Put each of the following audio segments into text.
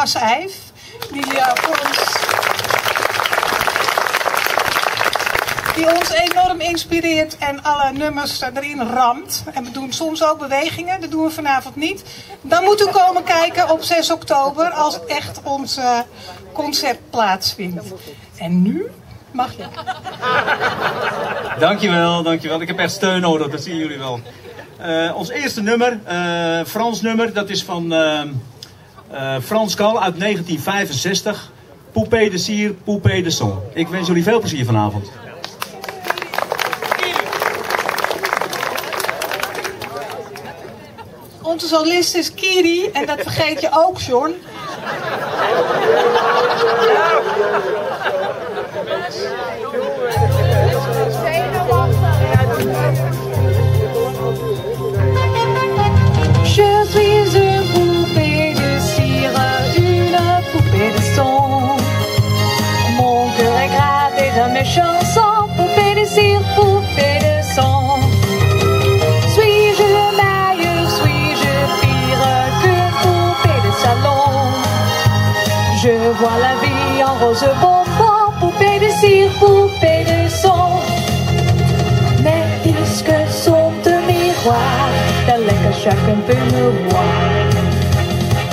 Bas. Die voor ons die ons enorm inspireert en alle nummers erin ramt. En we doen soms ook bewegingen, dat doen we vanavond niet. Dan moet u komen kijken op 6 oktober als echt ons concert plaatsvindt. En nu mag je. Dankjewel, dankjewel. Ik heb echt steun nodig, dat zien jullie wel. Uh, ons eerste nummer, uh, Frans nummer, dat is van Frans Kal uit 1965. Poupée de Sier, Poupée de Son. Ik wens jullie veel plezier vanavond. Onze solist is Kiri en dat vergeet je ook, John. Mes chansons, poupée de cire, poupée de son. Suis-je meilleure, suis-je pire que poupée de salon? Je vois la vie en rose bonbon, poupée de cire, poupée de son. Mes disques sont de miroir, tel que chacun peut me voir.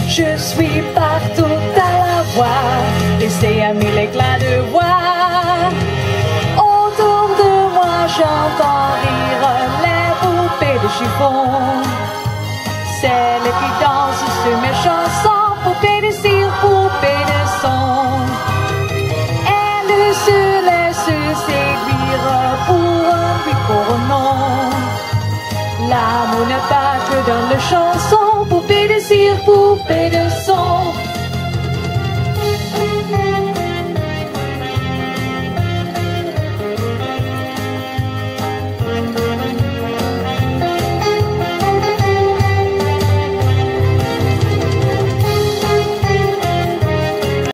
Je suis partout à la voir, laissez à mille éclats de voix. chiffon. Celle qui danse sur mes chansons, poupée de cire, poupée de son. Elle se laisse séduire pour un picot nom. L'amour n'est pas que dans les chansons, poupée de cire, poupée de son.